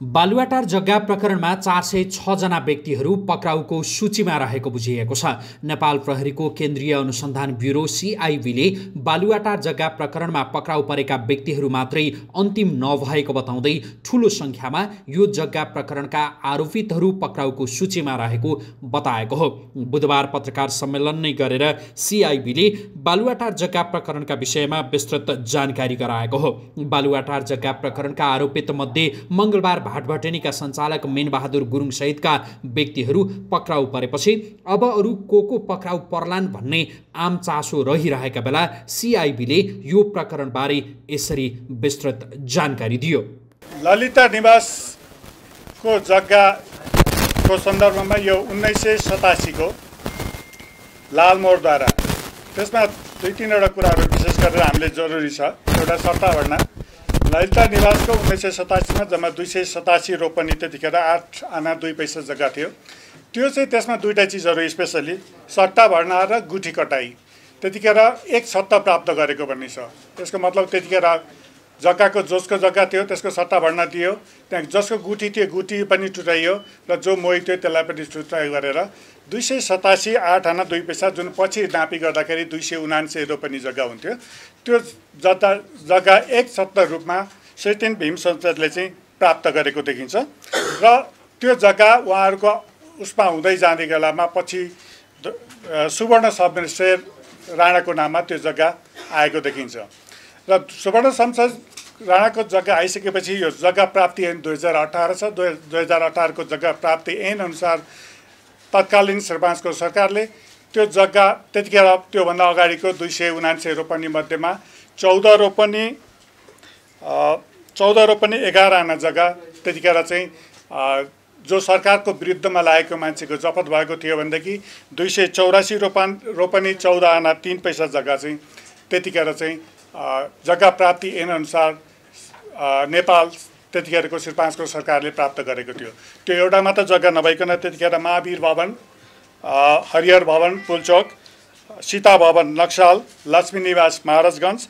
बालुवाटार जग्गा प्रकरणमा चार सय छजना व्यक्तिहरू पक्राउको सूचीमा रहेको बुझिएको छ। नेपाल प्रहरीको केन्द्रीय अनुसन्धान ब्युरो सिआइबीले बालुवाटार जग्गा प्रकरणमा पक्राउ परेका व्यक्तिहरू मात्रै अन्तिम नभएको बताउँदै ठूलो सङ्ख्यामा यो जग्गा प्रकरणका आरोपितहरू पक्राउको सूचीमा रहेको बताएको हो। बुधबार पत्रकार सम्मेलन नै गरेर सिआइबीले बालुवाटार जग्गा प्रकरणका विषयमा विस्तृत जानकारी गराएको हो। बालुवाटार जग्गा प्रकरणका आरोपित मध्ये मङ्गलबार भाटभटेनीका सञ्चालक मेनबहादुर गुरुङ सहितका व्यक्तिहरू पक्राउ परेपछि अब अरू को को पक्राउ पर्लान् भन्ने आम चासो रहिरहेका बेला सिआइबीले यो प्रकरणबारे यसरी विस्तृत जानकारी दियो। ललिता निवासको जग्गाको सन्दर्भमा यो उन्नाइस सय सतासीको लालमोहरद्वारा त्यसमा दुई तिनवटा कुराहरू विशेष गरेर हामीले जरुरी छ। एउटा भर्ना ललिता निवासको उन्नाइस सय सतासीमा जम्मा दुई सय सतासी रोपनी त्यतिखेर आठ आना दुई पैसा जग्गा थियो। त्यो चाहिँ त्यसमा दुईवटा चिजहरू स्पेसली सट्टा भर्ना र गुठी कटाई। त्यतिखेर एक सट्टा प्राप्त गरेको भन्ने छ त्यसको मतलब त्यतिखेर जग्गाको जसको जग्गा थियो त्यसको सट्टा भर्ना दियो त्यहाँ जसको गुठी थियो गुठी पनि टुटाइयो र जो मोही थियो त्यसलाई पनि टुटाइ गरेर दुई सय सतासी आठ आना दुई पैसा जुन पछि नापी गर्दाखेरि दुई सय उनान्सय रोपनी जग्गा हुन्थ्यो। त्यो जग्गा जग्गा एक सत्तर रूपमा सैतेन भीम संसदले चाहिँ प्राप्त गरेको देखिन्छ। र त्यो जग्गा उहाँहरूको उसमा हुँदै जाने बेलामा पछि सुवर्ण शेर राणाको नाममा त्यो जग्गा आएको देखिन्छ। र सुवर्ण संसद राणाको जग्गा आइसकेपछि यो जग्गा प्राप्ति ऐन दुई हजार अठार छ। दुई दुई हजार अठारको जग्गा प्राप्ति ऐन अनुसार तत्कालीन श्रीपाँचको सरकारले त्यो जग्गा त्यतिखेर त्योभन्दा अगाडिको दुई सय उनान्सय रोपनी मध्येमा चौध रोपनी चौध रोपनी एघार आना जग्गा त्यतिखेर चाहिँ जो सरकारको विरुद्धमा लागेको मान्छेको जपत भएको थियो भनेदेखि दुई सय चौरासी रोपन रोपनी चौध आना तिन पैसा जग्गा चाहिँ त्यतिखेर चाहिँ जग्गा प्राप्ति ऐनअनुसार नेपाल त्यतिखेरको श्री पाँचको सरकारले प्राप्त गरेको थियो। त्यो एउटा मात्र जग्गा नभइकन त्यतिखेर महावीर भवन हरिहर भवन पुलचोक सीता भवन नक्साल लक्ष्मी निवास महाराजगञ्ज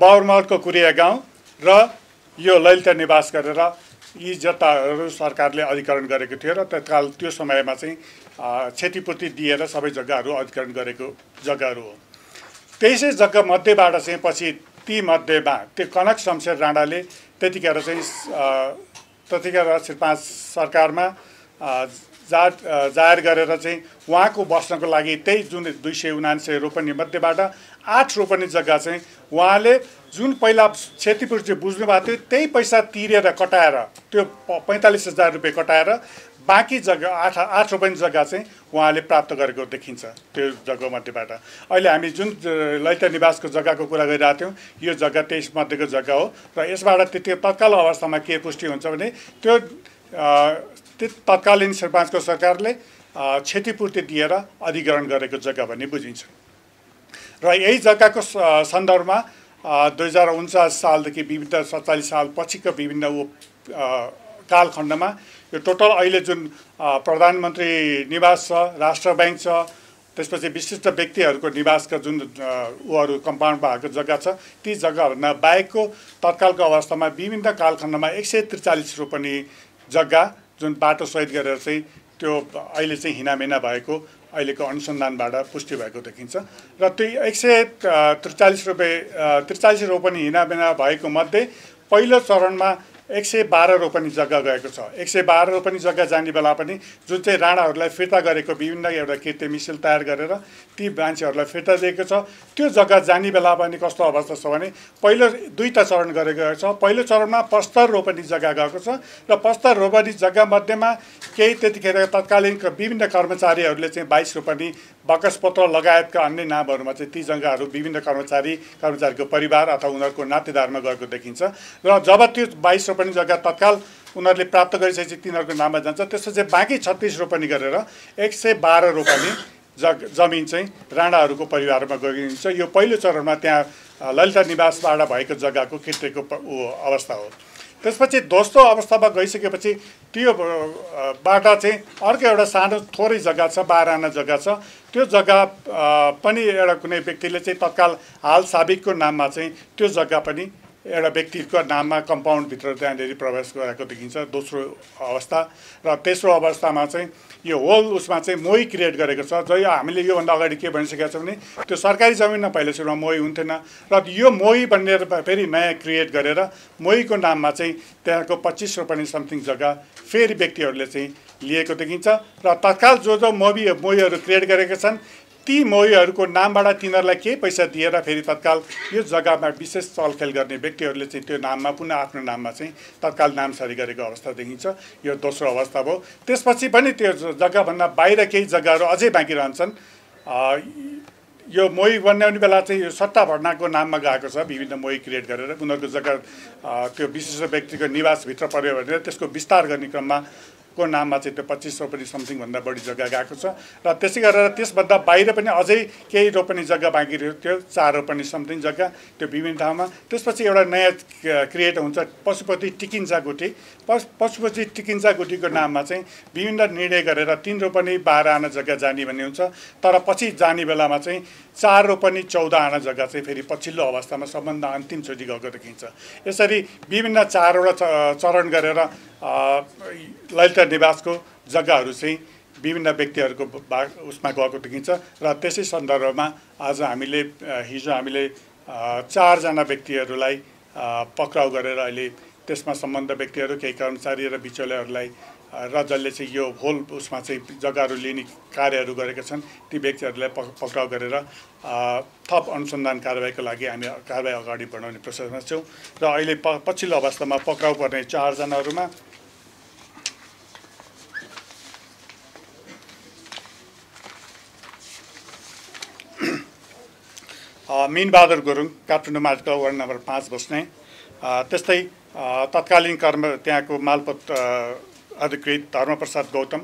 बाहुरमहलको कुरिया गाउँ र यो ललिता निवास गरेर यी जताहरू सरकारले अधिकरण गरेको थियो र तत्काल त्यो समयमा चाहिँ क्षतिपूर्ति दिएर सबै जग्गाहरू अधिकरण गरेको जग्गाहरू हो। तेइसै जग्गा मध्येबाट चाहिँ पछि ती मध्येमा त्यो कनक शमशेर राणाले त्यतिखेर चाहिँ त्यतिखेर श्री पाँच सरकारमा जा जाहेर गरेर चाहिँ उहाँको बस्नको लागि त्यही जुन दुई सय उनान्सय रोपनी मध्येबाट आठ रोपनी जग्गा चाहिँ उहाँले जुन पहिला क्षतिपूर्ति बुझ्नु भएको थियो त्यही पैसा तिरेर कटाएर त्यो पैँतालिस हजार रुपियाँ कटाएर बाँकी जग्गा आठ आठ रोपनी जग्गा चाहिँ उहाँले प्राप्त गरेको देखिन्छ त्यो जग्गा मध्येबाट अहिले हामी जुन लैता निवासको जग्गाको कुरा गरिरहेको थियौँ यो जग्गा तेइस मध्येको जग्गा हो र यसबाट त्यति तत्काल अवस्थामा के पुष्टि हुन्छ भने त्यो तत्कालीन सरपाँचको सरकारले क्षतिपूर्ति दिएर अधिग्रहण गरेको जग्गा भन्ने बुझिन्छ। र यही जग्गाको सन्दर्भमा दुई हजार उन्चास सालदेखि विभिन्न सत्तालिस साल पछिको विभिन्न कालखण्डमा यो टोटल अहिले जुन प्रधानमन्त्री निवास छ राष्ट्र ब्याङ्क छ त्यसपछि विशिष्ट व्यक्तिहरूको निवासका जुन उहरू कम्पाउन्ड भएको जग्गा छ ती जग्गाहरूमा बाहेकको तत्कालको अवस्थामा विभिन्न कालखण्डमा एक सय त्रिचालिस रोपनी जग्गा जुन बाटो सहित गरेर चाहिँ त्यो अहिले चाहिँ हिनामिना भएको अहिलेको अनुसन्धानबाट पुष्टि भएको देखिन्छ। र त्यो एक सय त्रिचालिस रुपियाँ त्रिचालिस रोपनी हिनाबिना भएको मध्ये पहिलो चरणमा एक सय बाह्र रोपनी जग्गा गएको छ। एक सय बाह्र रोपनी जग्गा जाने बेला पनि जुन चाहिँ राणाहरूलाई फिर्ता गरेको विभिन्न एउटा कृत्य मिसिल तयार गरेर ती मान्छेहरूलाई फिर्ता दिएको छ। त्यो जग्गा जाने बेला पनि कस्तो अवस्था छ भने पहिलो दुईवटा चरण गरेको छ। पहिलो चरणमा पस्तर रोपनी जग्गा गएको छ र पस्तर रोपनी जग्गा मध्येमा केही त्यतिखेर तत्कालीन विभिन्न कर्मचारीहरूले चाहिँ बाइस रोपनी बकसपत्र लगायतका अन्य नामहरूमा चाहिँ ती जग्गाहरू विभिन्न कर्मचारी कर्मचारीको परिवार अथवा उनीहरूको नातेदारमा गएको देखिन्छ। र जब त्यो बाइस रोपनी जग्गा तत्काल उनीहरूले प्राप्त गरिसकेपछि तिनीहरूको नाममा जान्छ त्यसपछि बाँकी छत्तिस रोपनी गरेर एक सय बाह्र रोपनी जग जमिन चाहिँ राणाहरूको परिवारमा गइन्छ यो पहिलो चरणमा त्यहाँ ललिता निवासबाट भएको जग्गाको कृत्यको अवस्था हो। त्यसपछि दोस्रो अवस्थामा गइसकेपछि त्यो बाट चाहिँ अर्को एउटा सानो थोरै जग्गा छ बाह्र आना जग्गा छ। त्यो जग्गा पनि एउटा कुनै व्यक्तिले चाहिँ तत्काल हाल साबिकको नाममा चाहिँ त्यो जग्गा पनि एउटा व्यक्तिको नाममा कम्पाउन्डभित्र त्यहाँनिर प्रवेश गरेको देखिन्छ दोस्रो अवस्था। र तेस्रो अवस्थामा चाहिँ यो होल उसमा चाहिँ मोही क्रिएट गरेको छ। जै हामीले योभन्दा अगाडि के भनिसकेका छौँ भने त्यो सरकारी जमिनमा पहिला सुरुमा मोही हुन्थेन। र यो मोही भनेर फेरि नयाँ क्रिएट गरेर मोहीको नाममा चाहिँ त्यहाँको पच्चिस रोपनी समथिङ जग्गा फेरि व्यक्तिहरूले चाहिँ लिएको देखिन्छ। र तत्काल जो जो मोही मोहीहरू क्रिएट गरेका छन् ती मोहीहरूको नामबाट तिनीहरूलाई केही पैसा दिएर फेरि तत्काल यो जग्गामा विशेष चलखेल गर्ने व्यक्तिहरूले चाहिँ त्यो नाममा पुनः आफ्नो नाममा चाहिँ तत्काल नाम सरी गरेको अवस्था देखिन्छ। यो दोस्रो अवस्था भयो। त्यसपछि पनि त्यो जग्गाभन्दा बाहिर केही जग्गाहरू अझै बाँकी रहन्छन्। यो मोही बन्याउने बेला चाहिँ यो सट्टा भर्नाको नाममा गएको छ विभिन्न मोही क्रिएट गरेर। उनीहरूको जग्गा त्यो विशिष्ट व्यक्तिको निवासभित्र पऱ्यो भने त्यसको विस्तार गर्ने क्रममा को नाममा चाहिँ त्यो पच्चिस रोपनी समथिङभन्दा बढी जग्गा गएको छ। र त्यसै गरेर त्यसभन्दा बाहिर पनि अझै केही रोपनी जग्गा बाँकी रह्यो। त्यो चार रोपनी समथिङ जग्गा त्यो विभिन्न ठाउँमा। त्यसपछि एउटा नयाँ क्रिएट हुन्छ पशुपति टिकिन्सा गुठी। पशु पशुपति टिकिन्सा गुठीको नाममा चाहिँ विभिन्न निर्णय गरेर तिन रोपनी बाह्र आना जग्गा जाने भन्ने हुन्छ। तर पछि जाने बेलामा चाहिँ चार रोपनी चौध आना जग्गा चाहिँ फेरि पछिल्लो अवस्थामा सबभन्दा अन्तिमचोटि गएको देखिन्छ। यसरी विभिन्न चारवटा चरण गरेर ललिता निवासको जग्गाहरू चाहिँ विभिन्न व्यक्तिहरूको भाग उसमा गएको देखिन्छ र त्यसै सन्दर्भमा आज हामीले हिजो हामीले चारजना व्यक्तिहरूलाई पक्राउ गरेर अहिले त्यसमा सम्बन्ध व्यक्तिहरू केही कर्मचारी र बिचौलियाहरूलाई र जसले चाहिँ यो होल उसमा चाहिँ जग्गाहरू लिने कार्यहरू गरेका छन् ती व्यक्तिहरूलाई पक्राउ गरेर थप अनुसन्धान कारवाहीको लागि हामी कारवाही अगाडि बढाउने प्रोसेसमा छौँ। र अहिले प पछिल्लो अवस्थामा पक्राउ पर्ने चारजनाहरूमा मिनबहादुर गुरुङ काठमाडौँ मार्ग वार्ड नम्बर पाँच बस्ने। त्यस्तै तत्कालीन कर्म त्यहाँको मालपोत अधिकृत धर्मप्रसाद गौतम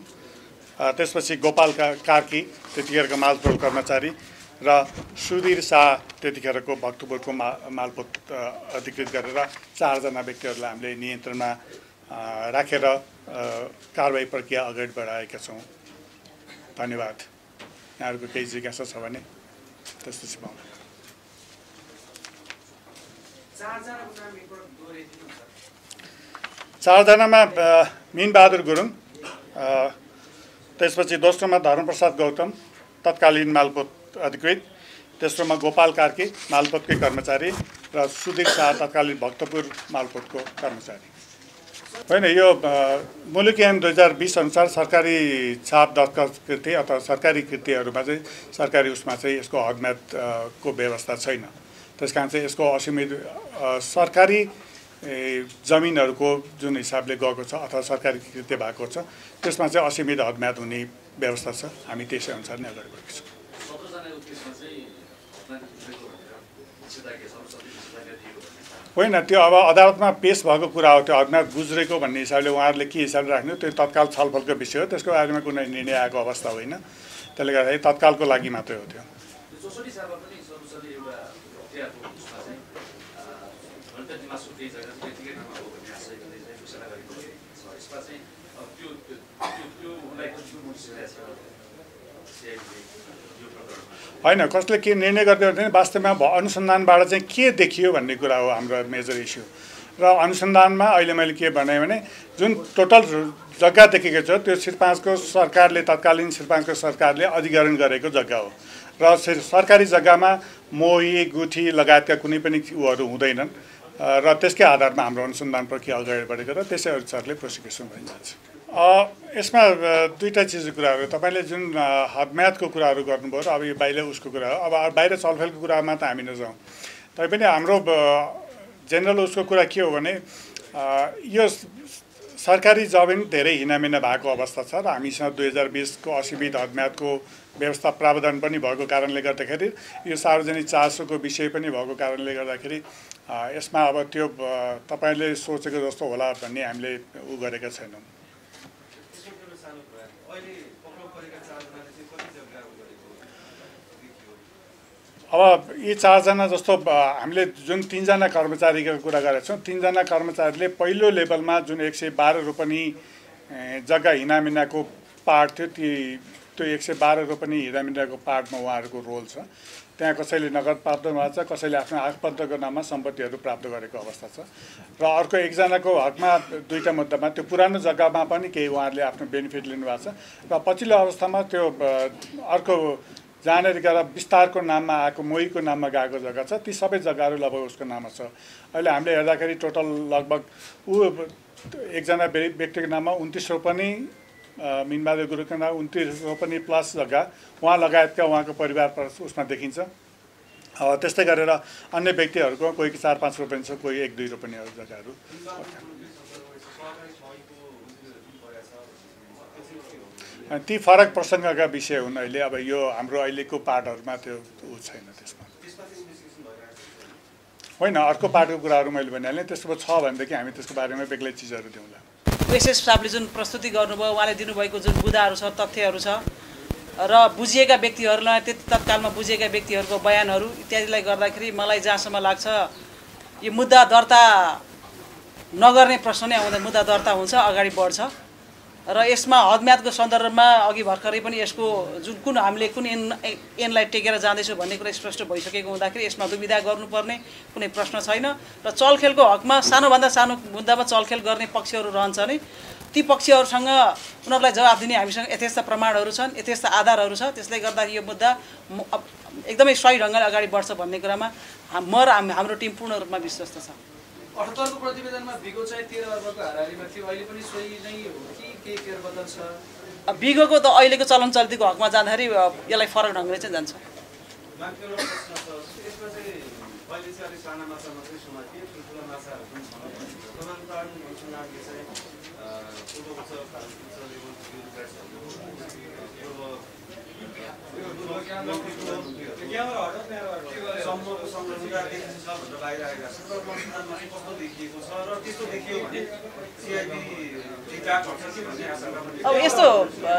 त्यसपछि गोपाल का कार्की त्यतिखेरको मालपोत कर्मचारी र सुधीर शाह त्यतिखेरको भक्तपुरको मा मालपोत अधिकृत गरेर चारजना व्यक्तिहरूलाई हामीले नियन्त्रणमा राखेर कारवाही प्रक्रिया अगाडि बढाएका छौँ। धन्यवाद। यहाँहरूको केही जिज्ञासा छ भने त्यस्तो छ चारजनामा मिनबहादुर गुरुङ त्यसपछि दोस्रोमा धर्मप्रसाद गौतम तत्कालीन मालपोत अधिकृत तेस्रोमा गोपाल कार्की मालपोतकै कर्मचारी र सुधीर शाह तत्कालीन भक्तपुर मालपोतको कर्मचारी। होइन यो मुलुक ऐन दुई हजार बिस अनुसार सरकारी छाप दत्तखत कृति अथवा सरकारी कृतिहरूमा चाहिँ सरकारी उसमा चाहिँ यसको हदम्यादको व्यवस्था छैन। त्यस कारण चाहिँ यसको असीमित सरकारी जमिनहरूको जुन हिसाबले गएको छ अथवा सरकारी कृत्य भएको छ त्यसमा चाहिँ असीमित हदम्याद हुने व्यवस्था छ। हामी त्यसै अनुसार नै अगाडि बढेको छौँ होइन त्यो अब अदालतमा पेस भएको कुरा हो त्यो हदम्याद गुज्रेको भन्ने हिसाबले उहाँहरूले के हिसाबले राख्नु त्यो तत्काल छलफलको विषय हो त्यसको बारेमा कुनै निर्णय आएको अवस्था होइन। त्यसले गर्दाखेरि तत्कालको लागि मात्रै हो त्यो। होइन कसले के निर्णय गर्दै भने वास्तवमा अनुसन्धानबाट चाहिँ के देखियो भन्ने कुरा हो हाम्रो मेजर इस्यु र अनुसन्धानमा अहिले मैले के भने भने जुन टोटल जग्गा देखेको छ त्यो शिरपाँचको सरकारले तत्कालीन शिरपाँचको सरकारले अधिग्रहण गरेको जग्गा हो र सरकारी जग्गामा मोही गुठी लगायतका कुनै पनि उहरू हुँदैनन् र त्यसकै आधारमा हाम्रो अनुसन्धान प्रक्रिया अगाडि बढेको र त्यसै अनुसारले प्रोसिक्युसन भइजान्छ यसमा दुईवटा चिजको कुराहरू तपाईँले जुन हदम्यादको कुराहरू गर्नुभयो र अब यो बाहिर उसको कुरा हो। अब बाहिर छलफलको कुरामा त हामी नजाउँ। तैपनि हाम्रो जेनरल उसको कुरा के हो भने यो सरकारी जमिन धेरै हिनामिना भएको अवस्था छ र हामीसँग दुई हजार बिसको असीमित हदम्यादको व्यवस्था प्रावधान पनि भएको कारणले गर्दाखेरि यो सार्वजनिक चासोको विषय पनि भएको कारणले गर्दाखेरि यसमा अब त्यो तपाईँले सोचेको जस्तो होला भन्ने हामीले उ गरेका छैनौँ। अब यी चारजना जस्तो हामीले जुन तिनजना कर्मचारीको कुरा गरेका छौँ तिनजना कर्मचारीले पहिलो लेभलमा जुन एक सय बाह्र रोपनी जग्गा हिनामिनाको पार्ट थियो ती त्यो एक सय बाह्र रोपनी हिनामिनाको पार्टमा उहाँहरूको रोल छ। त्यहाँ कसैले नगद प्राप्त भएको छ कसैले आफ्नो आफन्तको नाममा सम्पत्तिहरू प्राप्त गरेको अवस्था छ। र अर्को एकजनाको हकमा दुईवटा मुद्दामा त्यो पुरानो जग्गामा पनि केही उहाँहरूले आफ्नो बेनिफिट लिनुभएको छ। र पछिल्लो अवस्थामा त्यो अर्को जहाँनिर गएर विस्तारको नाममा आएको मोहीको नाममा गएको जग्गा छ ती सबै जग्गाहरू लगभग उसको नाममा छ। अहिले हामीले हेर्दाखेरि टोटल लगभग ऊ एकजना व्यक्तिको नाममा उन्तिस रोपनी मिनबहादुर गुरुको नाम उन्तिस रोपनी प्लस जग्गा उहाँ लगायतका उहाँको परिवार उसमा देखिन्छ। त्यस्तै गरेर अन्य व्यक्तिहरूको कोही चार पाँच रोपनी छ कोही एक दुई रोपनीहरू जग्गाहरू। ती फरक प्रसङ्गका विषय हुन् अहिले। अब यो हाम्रो अहिलेको पाठहरूमा त्यो ऊ छैन त्यसमा। होइन अर्को पाठको कुराहरू मैले भनिहालेँ। त्यस्तो छ भनेदेखि हामी त्यसको बारेमा बेग्लै चिजहरू दिउँला। एसएस साहबले जुन प्रस्तुति गर्नुभयो उहाँले दिनुभएको जुन बुदाहरू छ तथ्यहरू छ र बुझिएका व्यक्तिहरूलाई त्यति तत्कालमा बुझिएका व्यक्तिहरूको बयानहरू इत्यादिलाई गर्दाखेरि मलाई जहाँसम्म लाग्छ यो मुद्दा दर्ता नगर्ने प्रश्न नै आउँदा मुद्दा दर्ता हुन्छ अगाडि बढ्छ। र यसमा हदम्यादको सन्दर्भमा अघि भर्खरै पनि यसको जुन कुन हामीले कुन एन एनलाई टेकेर जाँदैछौँ भन्ने कुरा स्पष्ट भइसकेको हुँदाखेरि यसमा दुविधा गर्नुपर्ने कुनै प्रश्न छैन। र चलखेलको हकमा सानोभन्दा सानो मुद्दामा चलखेल गर्ने पक्षहरू रहन्छ नै ती पक्षहरूसँग उनीहरूलाई जवाब दिने हामीसँग यथेष्ट प्रमाणहरू छन् यथेष्ट आधारहरू छ। त्यसले गर्दा यो मुद्दा एकदमै सही ढङ्गले अगाडि बढ्छ भन्ने कुरामा म र हाम्रो टिम पूर्ण रूपमा विश्वस्त छ। अठहत्तरको प्रतिवेदनमा बिगो चाहिँ तेह्र अर्बको हाराहारीमा थियो। अहिले पनि सोही नै हो। कि केही फेरबदल छ? बिगोको त अहिलेको चलन चल्तीको हकमा जाँदाखेरि यसलाई फरक ढङ्गले चाहिँ जान्छ। अब यस्तो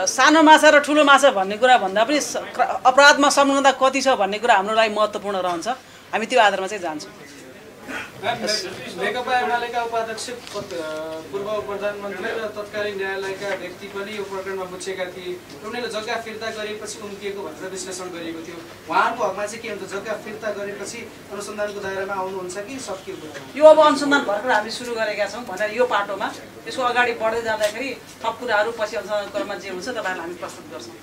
सानो माछा र ठुलो माछा भन्ने कुरा भन्दा पनि अपराधमा संलग्नता कति छ भन्ने कुरा हाम्रो लागि महत्त्वपूर्ण रहन्छ। हामी त्यो आधारमा चाहिँ जान्छौँ। नेकपा एमालेका उपाध्यक्ष पूर्व प्रधानमन्त्री र तत्कालीन न्यायालयका व्यक्ति पनि यो प्रकरणमा बुझेका थिए। उनीहरूले जग्गा फिर्ता गरेपछि उम्किएको भनेर विश्लेषण गरिएको थियो। उहाँहरूको हकमा चाहिँ के हुन्छ? जग्गा फिर्ता गरेपछि अनुसन्धानको दायरामा आउनुहुन्छ कि सकिएको यो अब अनुसन्धान भर्खर हामी सुरु गरेका छौँ भनेर यो पाटोमा। यसको अगाडि बढ्दै जाँदाखेरि थप कुराहरू पछि अनुसन्धान क्रममा जे हुन्छ तपाईँहरूलाई हामी प्रस्तुत गर्छौँ।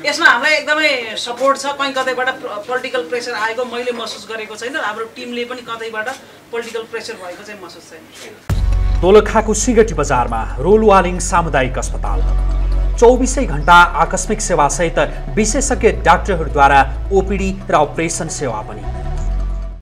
यसमा हामीलाई एकदमै सपोर्ट छ। कहीँ कतैबाट पोलिटिकल प्रेसर आएको मैले महसुस गरेको छैन। हाम्रो टिमले पनि कतैबाट पोलिटिकल प्रेसर भएको चाहिँ महसुस छैन। दोलखाको सिगटी बजारमा रोलवालिङ सामुदायिक अस्पताल। चौबिसै घन्टा आकस्मिक सेवासहित विशेषज्ञ डाक्टरहरूद्वारा ओपिडी र अपरेसन सेवा पनि।